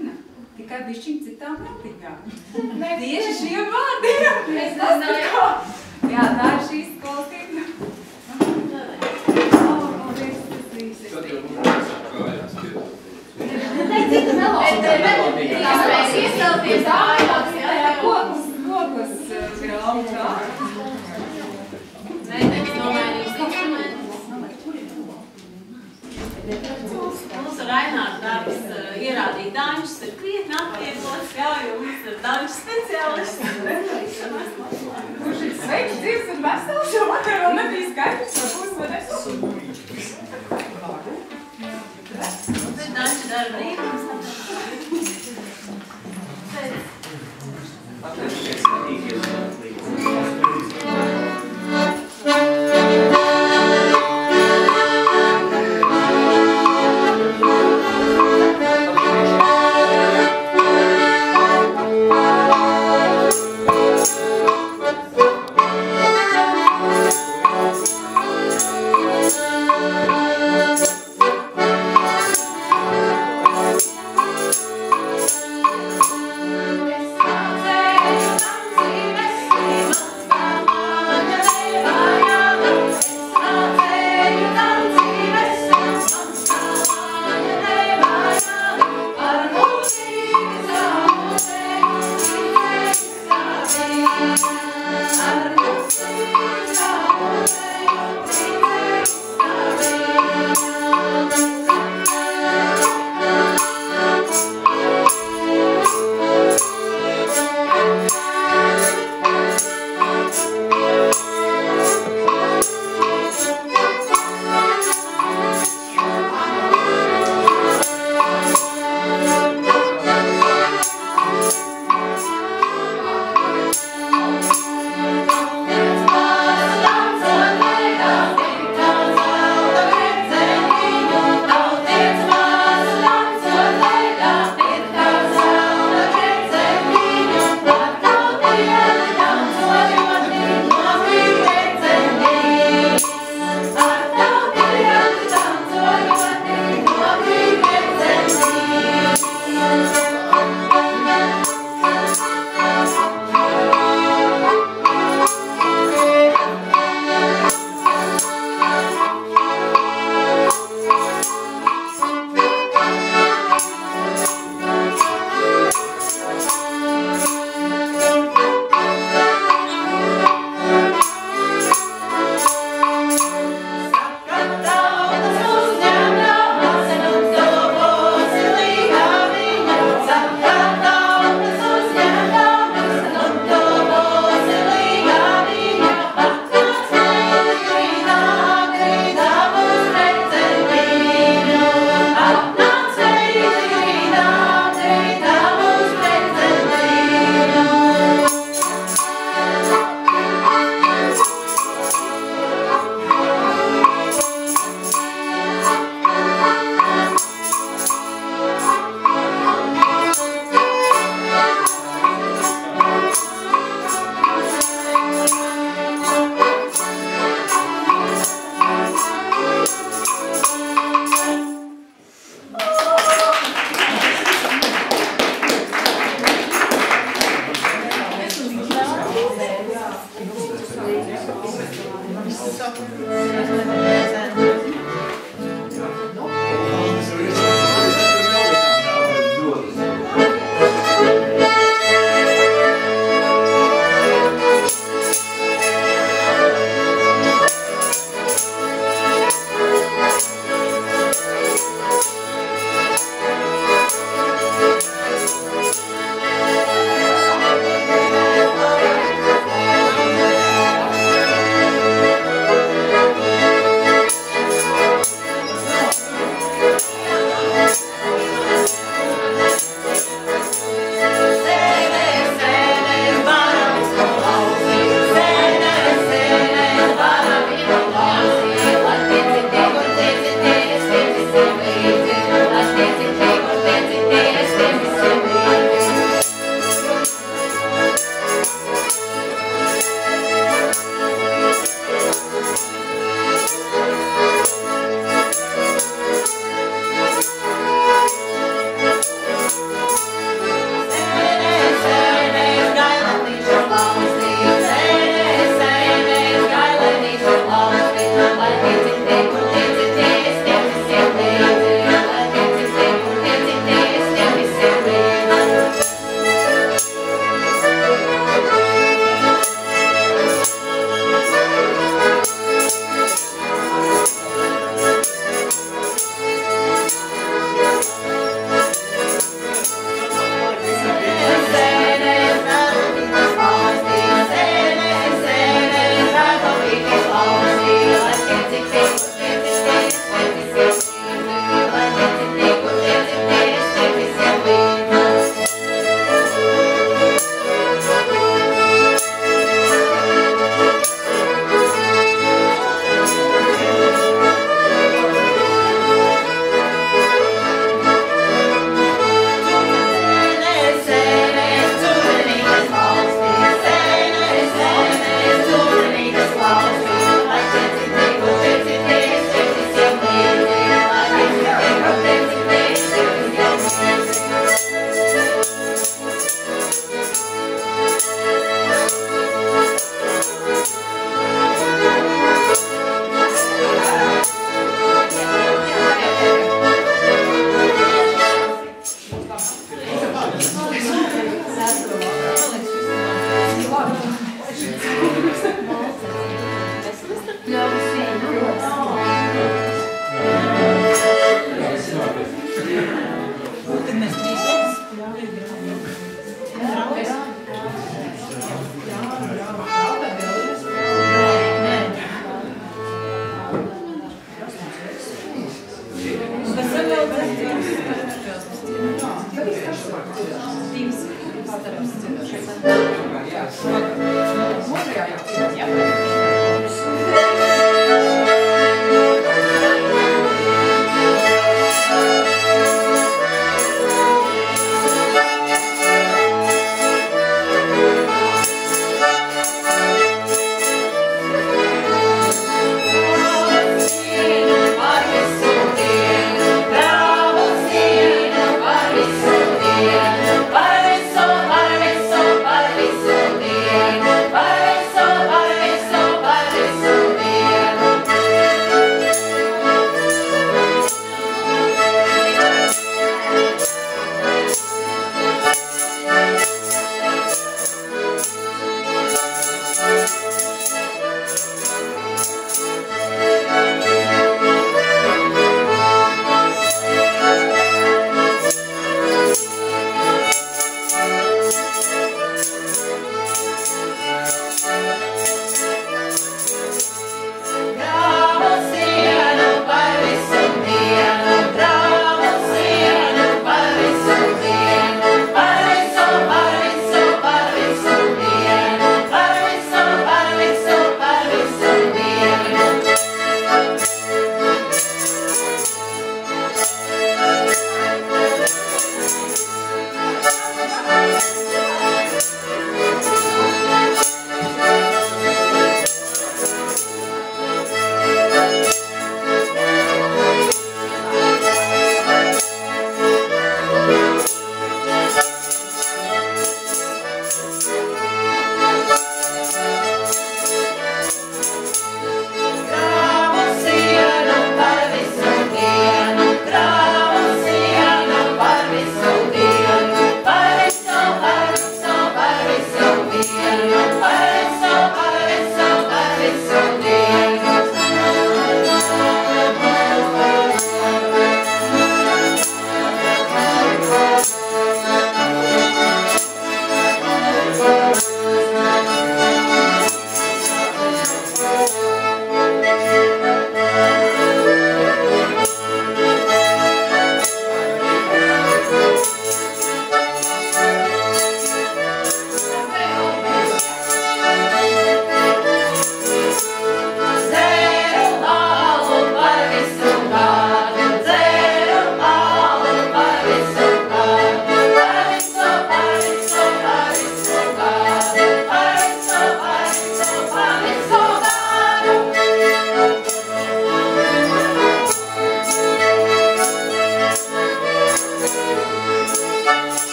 himna. Tikai bišķiņ citām netikām. Tieši šiem vārdiem. Es nezināju. Jā, tā ir šīs skolas pie. Mēs iestāties ārās, jā, jā. Kokus, Mūsu Rainārs darbs uh, ierādīt dančus ir krietni atvieglots, jā, jo mums ir danču speciālists. Kurš ir sveiks, dzīves un vesels, jo vakar vēl nebija skaidrs, vai būs vai nebūs. Mums ir danču darba rīkums. Atnācies skatīties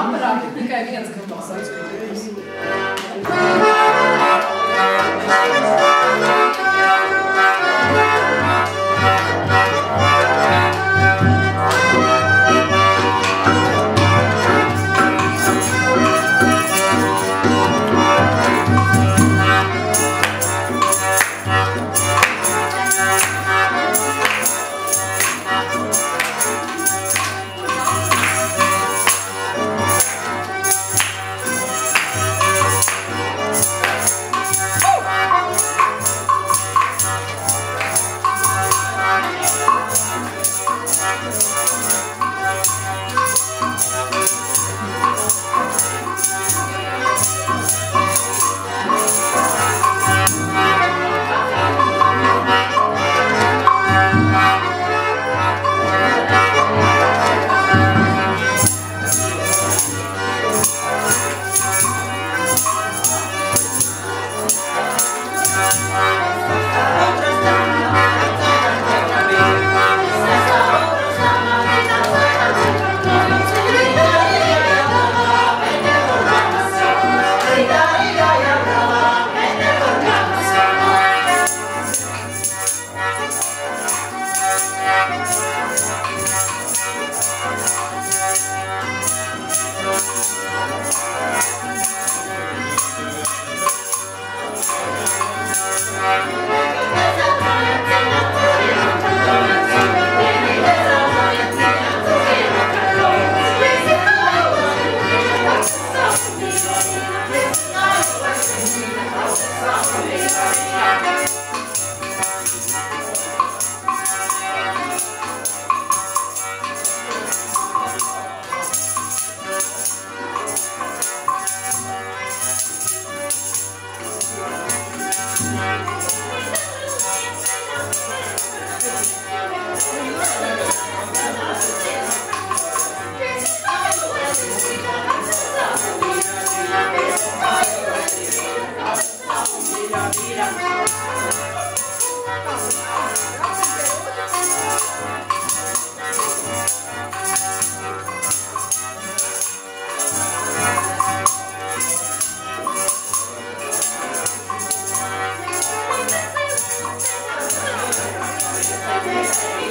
Iedodiet uz aparātu tikai viens gabals Mira, Thank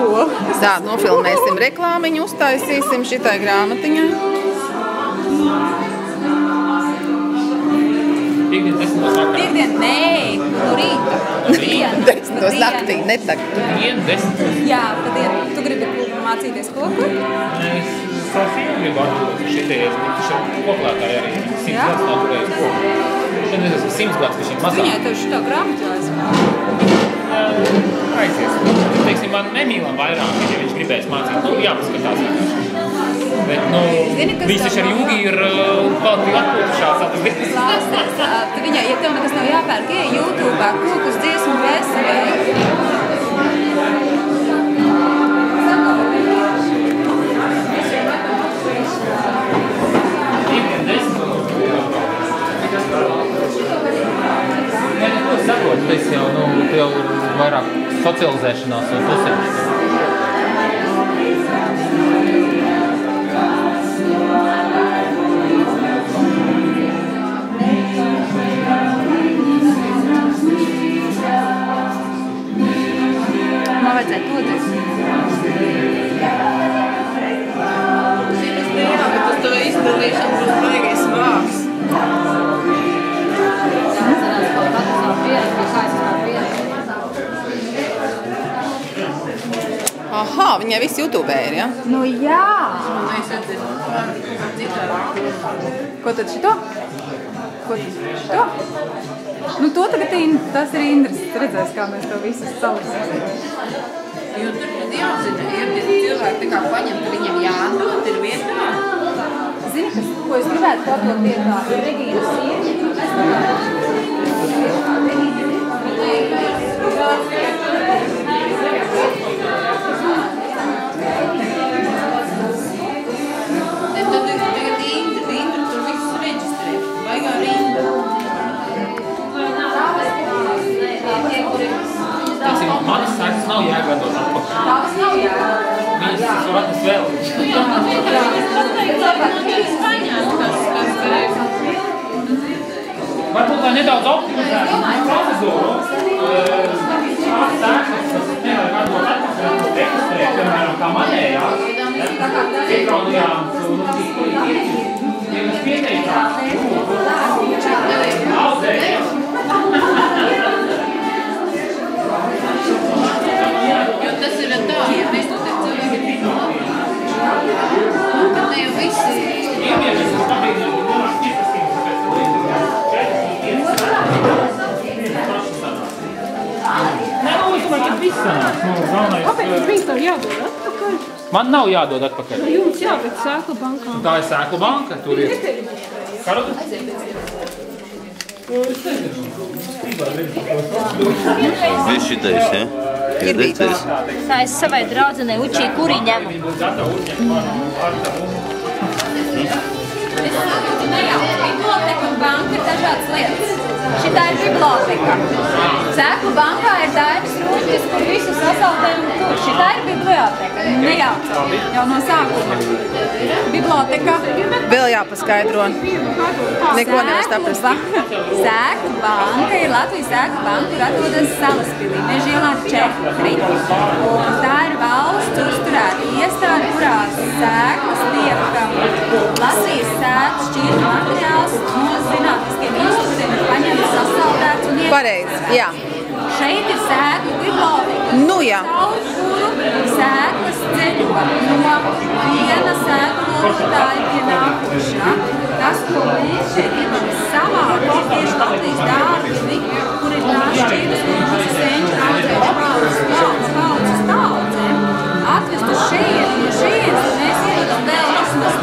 Skola. Tā, nofilmēsim reklāmiņu, uztaisīsim šitai grāmatiņai. Piekdien desmitos vakarā. Piekdien, nē, no rīta. Dien. Desmitos naktī, ne tagad. Vienu desmitos. Jā, tad ir, tu gribi mācīties koku? Es Sofiju gribu atdot šitie, viņš ir koklētāji arī. Simts gads nav turējis koku. Tad es esmu simts gads, ka šī mazāk. Viņai tev šitā grāmatu jāizvēl. aizies. Teiksim, man nemīlam vairāk, ja viņš gribēs mācīt. Nu, jāpaskatās vienkārši. Bet, nu, Zini, viņš taču ar Jungi ir uh, kvalitīvi atpūtušās. atpūtušās. Tu viņai, ja tev nekas nav jāpērk, ieej YouTube, kūkus dziesmu vēsturē. Piekdien desmitos. Nē, nu, es saprotu, tas jau, nu, jau ir vairāk socializēšanās un pusēšanās. Man vajadzēja to bet uz to izdalīšanu būs baigais vāks. Aha, viņai viss YouTube ir, ja? Nu jā! Ko tad šito? Ko tad šito? Nu to tagad in, tas ir Indras. Redzēs, kā mēs to visu saliksim. Jo tur tad jāzina, ir cilvēki tā kā paņem, ka viņiem jādod, ir vietā. Zini, kas, ko es gribētu patot vietā? Ir Regīna Sīri. Manas sēkas nav jāgatavot atpakaļ. Tavas nav jā. Viņas var atnest vēl. Varbūt lai nedaudz optimizētu procedūru. eh, Tās sēkas, kas nevajag atdot atpakaļ, ko reģistrē, piemēram, kā visi ieviešas, ka pabeigsim, ka es domāju, ka viss sanāks. Nu, galvenais, Kāpēc eh, viņš tev jādod atpakaļ? Man nav jādod atpakaļ. Jums jāpēc sēklu bankā. Tā ir sēklu banka, tur ir. Karotu? Viss šitais, ja? Ir redzējis. Tā es savai draudzenei učī kurī ņemu. Biblioteka un banka ir dažādas lietas. Šitā ir biblioteka. Cēklu bankā ir dainas rūšķis, kur visu sasaldēm un tur. Šitā ir biblioteka. Nejaucam. Jau no sākuma. Biblioteka. Vēl jāpaskaidro. Neko nevar saprast. Sēklu banka ir Latvijas sēklu banka, kur atrodas Salaspilī, Mežielā 4. Un tā ir valsts uzturēta iestāde, kurā sēklas tiek Latvijas sēklas šķirta materiāls no zinātniskiem ir paņemts, sasaldēts un Pareizi, jā. Šeit ir sēklu biblioteka. Nu jā. Caur kuru sēklas ceļo no viena sēklu logotāja pie nākošā. Tas, ko mēs šeit gribam savākt, tieši Latvijas dārzi, kur ir kur mūsu senči audzējuši paudzes, paudzes, paudzes, paudzēm. Atvest uz šeit, no šeit, mēs ierodam vēl vismaz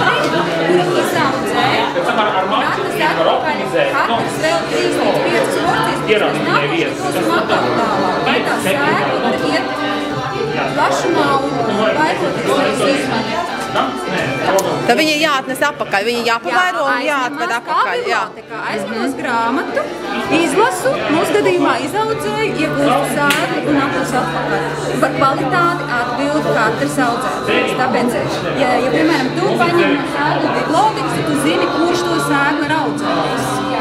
trīs, kuri izaudzē. Katrs atpakaļ, katrs vēl trīs līdz piecas porcijas, Ierādīt viņai vietas. būs materiālā. Vai tā sēkla var iet plašumā un vairoties izmaiņām. Tad viņi ir jāatnes atpakaļ, viņi jāpavairo un jāatved atpakaļ. Jā. aizņemos grāmatu, izlasu, mūsu gadījumā izaudzēju, iegūstu sēklu un atnesu atpakaļ. Par kvalitāti atbild katrs audzētājs. Tāpēc, ja, ja piemēram, tu paņem sēklu bibliotekas, tad tu zini, kurš to sēklu ir audzējis.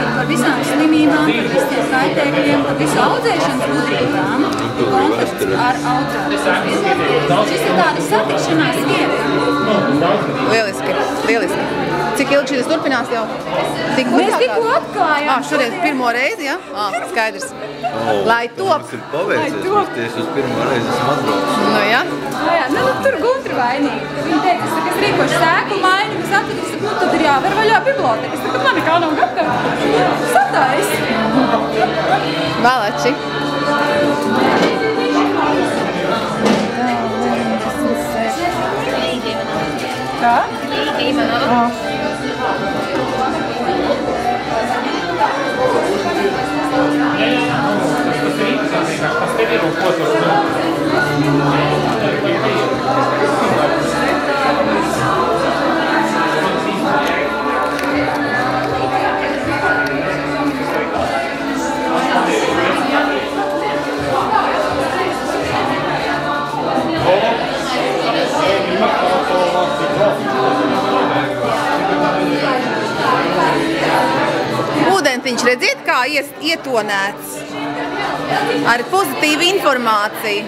Par visām slimībām, par visiem kaitēkļiem, par visu audzēšanas gudrībām ir kontakts ar audzētājiem. Šis ir tāda satikšanās vieta. Lieliski, lieliski. Cik ilgi šis turpinās jau? Tik Mēs tikko atklājām. Ah, šodien pirmo reizi, jā? Ja? Ah, skaidrs. Lai top. Tas ir paveicies, mēs tieši uz pirmo reizi esam atbraucis. Nu, jā. Jā, jā, nu, nu, tur gudri vainīgi. Viņa teica, es, ka es rīkošu sēklu maiņu, es saku, nu, tad ir jāver vaļā biblioteka. Es saku, man nekā nav gatava. Satais. Valači. Kā? Tas ir interesanti, Ūdentiņš, redziet, kā ietonēts ar pozitīvu informāciju.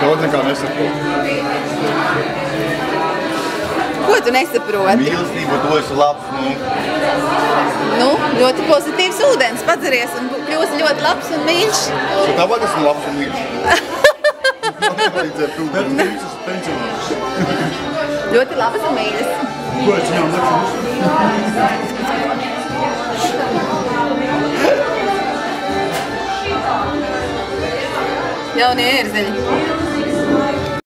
Daudz nekā nesaprotu. Ko tu nesaproti? Mīlestība dojas labs, nu. Nu, ļoti pozitīvs ūdens. Padzeries un kļūsi ļoti labs un mīļš. Tāpēc esmu labs un mīļš. Ļoti labas un mīļas. Ko es viņām nekšu? Jaunie ērzeļi.